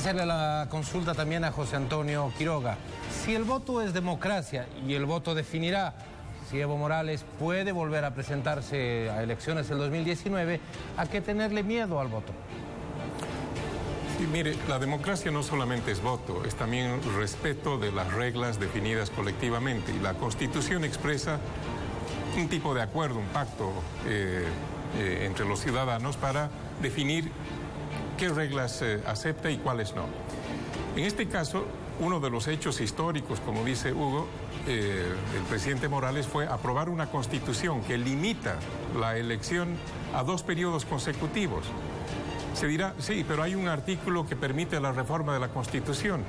hacerle la consulta también a José Antonio Quiroga. Si el voto es democracia y el voto definirá si Evo Morales puede volver a presentarse a elecciones del 2019, ¿a qué tenerle miedo al voto? Mire, la democracia no solamente es voto, es también respeto de las reglas definidas colectivamente. Y la Constitución expresa un tipo de acuerdo, un pacto eh, eh, entre los ciudadanos para definir qué reglas eh, acepta y cuáles no. En este caso, uno de los hechos históricos, como dice Hugo, el presidente Morales fue aprobar una constitución que limita la elección a dos periodos consecutivos. Se dirá, sí, pero hay un artículo que permite la reforma de la Constitución.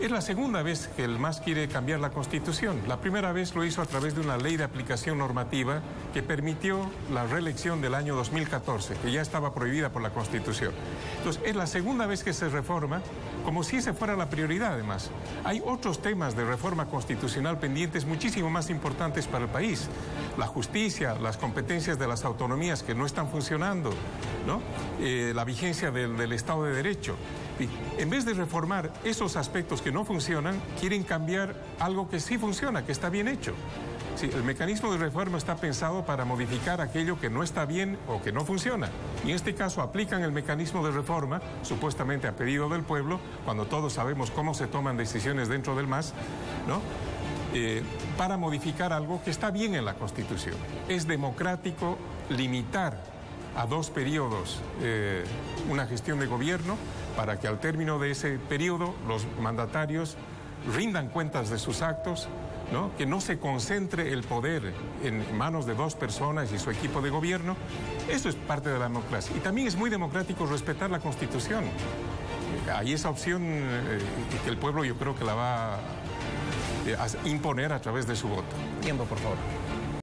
Es la segunda vez que el MAS quiere cambiar la Constitución. La primera vez lo hizo a través de una ley de aplicación normativa que permitió la reelección del año 2014, que ya estaba prohibida por la Constitución. Entonces, es la segunda vez que se reforma, como si ese fuera la prioridad además. Hay otros temas de reforma constitucional pendientes muchísimo más importantes para el país. La justicia, las competencias de las autonomías que no están funcionando, ¿no? Eh, la vigencia del, del Estado de Derecho. En vez de reformar esos aspectos que no funcionan, quieren cambiar algo que sí funciona, que está bien hecho. Sí, el mecanismo de reforma está pensado para modificar aquello que no está bien o que no funciona. Y en este caso aplican el mecanismo de reforma, supuestamente a pedido del pueblo, cuando todos sabemos cómo se toman decisiones dentro del MAS, ¿no? Eh, para modificar algo que está bien en la Constitución. Es democrático limitar a dos periodos eh, una gestión de gobierno para que al término de ese periodo los mandatarios rindan cuentas de sus actos, ¿no? que no se concentre el poder en manos de dos personas y su equipo de gobierno. Eso es parte de la democracia. Y también es muy democrático respetar la Constitución. Hay esa opción eh, que el pueblo yo creo que la va a imponer a través de su voto. Tiempo, por favor.